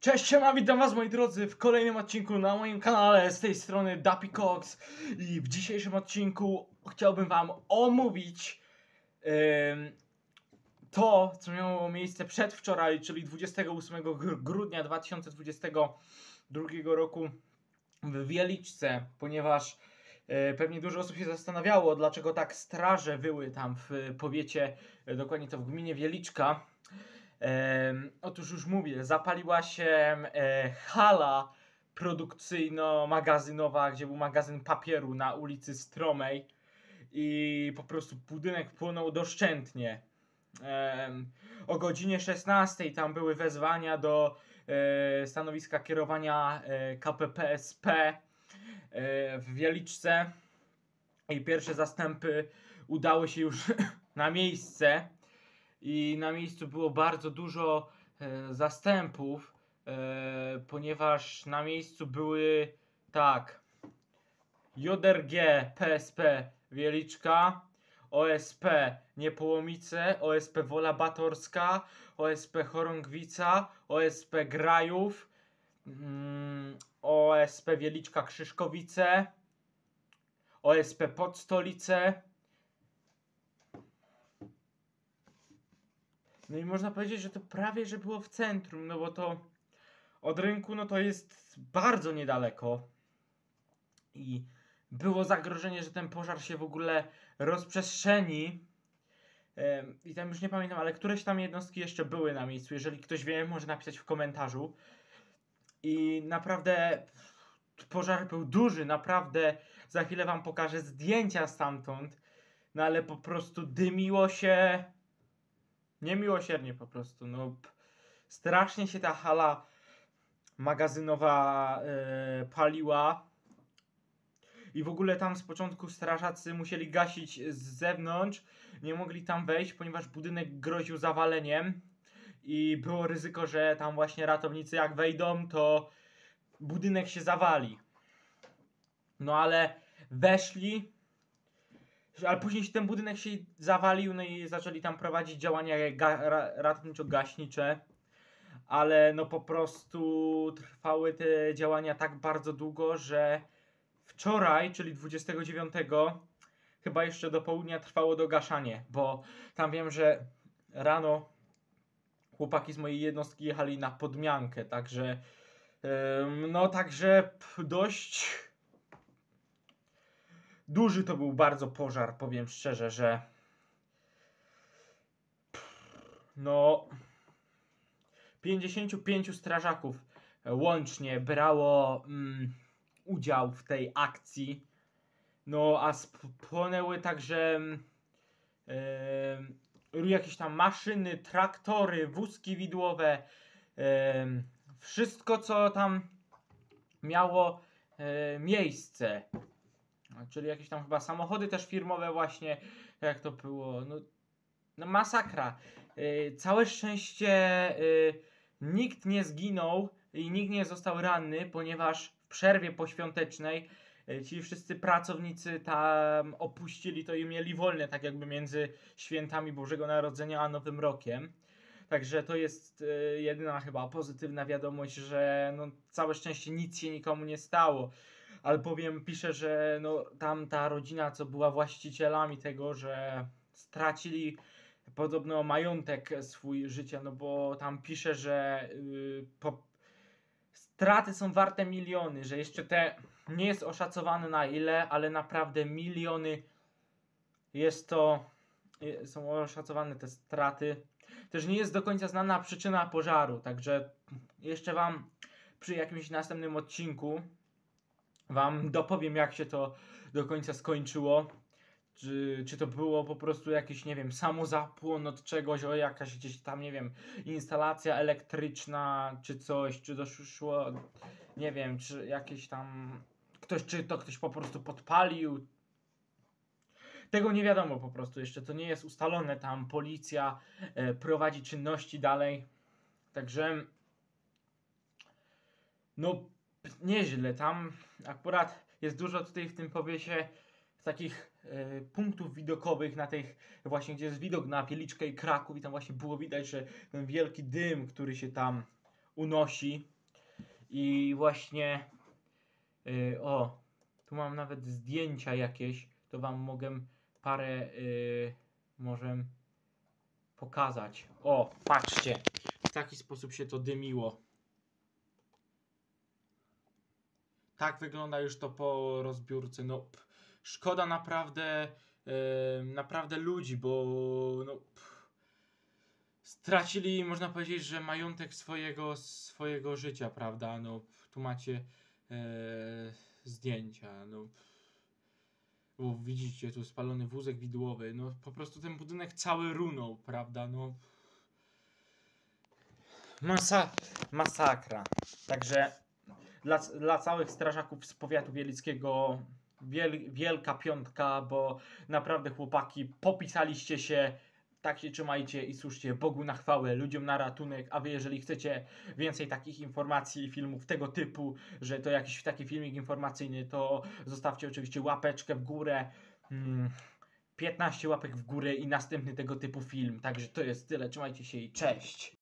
Cześć, siema, witam was moi drodzy w kolejnym odcinku na moim kanale z tej strony Dappy Cox i w dzisiejszym odcinku chciałbym wam omówić em, to, co miało miejsce przedwczoraj, czyli 28 gr- grudnia 2022 roku w Wieliczce, ponieważ e, pewnie dużo osób się zastanawiało, dlaczego tak straże wyły tam w powiecie, e, dokładnie to w gminie Wieliczka. Otóż już mówię, zapaliła się e, hala produkcyjno-magazynowa, gdzie był magazyn papieru na ulicy Stromej i po prostu budynek płonął doszczętnie. O godzinie 16 tam były wezwania do e, stanowiska kierowania e, KPPSP w Wieliczce i pierwsze zastępy udały się już na miejsce i na miejscu było bardzo dużo e, zastępów, e, ponieważ na miejscu były tak JRG PSP Wieliczka, OSP Niepołomice, OSP Wola Batorska, OSP Chorągwica, OSP Grajów, mm, OSP Wieliczka Krzyżkowice, OSP Podstolice, No i można powiedzieć, że to prawie, że było w centrum, no bo to od rynku, no to jest bardzo niedaleko. I było zagrożenie, że ten pożar się w ogóle rozprzestrzeni. I tam już nie pamiętam, ale któreś tam jednostki jeszcze były na miejscu. Jeżeli ktoś wie, może napisać w komentarzu. I naprawdę pożar był duży, naprawdę. Za chwilę wam pokażę zdjęcia stamtąd. No ale po prostu dymiło się niemiłosiernie po prostu. No, strasznie się ta hala magazynowa e, paliła. I w ogóle tam z początku strażacy musieli gasić z zewnątrz. Nie mogli tam wejść, ponieważ budynek groził zawaleniem. I było ryzyko, że tam właśnie ratownicy jak wejdą, to budynek się zawali. No ale weszli, ale później się ten budynek się zawalił, no i zaczęli tam prowadzić działania ga- ra- ratowniczo-gaśnicze. Ale no po prostu trwały te działania tak bardzo długo, że wczoraj, czyli 29, chyba jeszcze do południa trwało dogaszanie, bo tam wiem, że rano chłopaki z mojej jednostki jechali na podmiankę, także no także dość duży to był bardzo pożar, powiem szczerze, że no 55 strażaków łącznie brało mm, udział w tej akcji. No a spłonęły także em, jakieś tam maszyny, traktory, wózki widłowe, em, wszystko co tam miało e, miejsce. Czyli jakieś tam chyba samochody też firmowe właśnie, jak to było, no, no masakra. Yy, całe szczęście yy, nikt nie zginął i nikt nie został ranny, ponieważ w przerwie poświątecznej yy, ci wszyscy pracownicy tam opuścili to i mieli wolne, tak jakby między świętami Bożego Narodzenia a Nowym Rokiem. Także to jest yy, jedyna chyba pozytywna wiadomość, że no, całe szczęście nic się nikomu nie stało albowiem pisze, że no, tam ta rodzina, co była właścicielami tego, że stracili podobno majątek swój życia, no bo tam pisze, że yy, po, straty są warte miliony, że jeszcze te nie jest oszacowane na ile, ale naprawdę miliony jest to, y, są oszacowane te straty. Też nie jest do końca znana przyczyna pożaru, także jeszcze wam przy jakimś następnym odcinku wam dopowiem, jak się to do końca skończyło. Czy, czy to było po prostu jakiś, nie wiem, samozapłon od czegoś, o jakaś gdzieś tam, nie wiem, instalacja elektryczna, czy coś, czy doszło, nie wiem, czy jakieś tam, ktoś, czy to ktoś po prostu podpalił. Tego nie wiadomo po prostu, jeszcze to nie jest ustalone, tam policja e, prowadzi czynności dalej. Także, no, nieźle, tam akurat jest dużo tutaj w tym powiesie takich e, punktów widokowych na tych właśnie, gdzie jest widok na Wieliczkę i Kraków i tam właśnie było widać, że ten wielki dym, który się tam unosi. I właśnie. y, o, tu mam nawet zdjęcia jakieś. To wam mogę parę. y, może pokazać. O, patrzcie. W taki sposób się to dymiło. Tak wygląda już to po rozbiórce. No, szkoda naprawdę, e, naprawdę ludzi, bo no, stracili, można powiedzieć, że majątek swojego, swojego życia, prawda? No, tu macie e, zdjęcia. No, o, widzicie, tu spalony wózek widłowy. No, po prostu ten budynek cały runął, prawda? No, Masa masakra. Także dla, dla całych strażaków z powiatu wielickiego wiel, wielka piątka, bo naprawdę chłopaki popisaliście się. Tak się trzymajcie i słuszcie Bogu na chwałę, ludziom na ratunek, a wy jeżeli chcecie więcej takich informacji i filmów tego typu, że to jakiś taki filmik informacyjny, to zostawcie oczywiście łapeczkę w górę. Mm, 15 łapek w górę i następny tego typu film. Także to jest tyle. Trzymajcie się i cześć.